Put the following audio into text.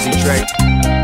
Desi Trey.